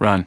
Run.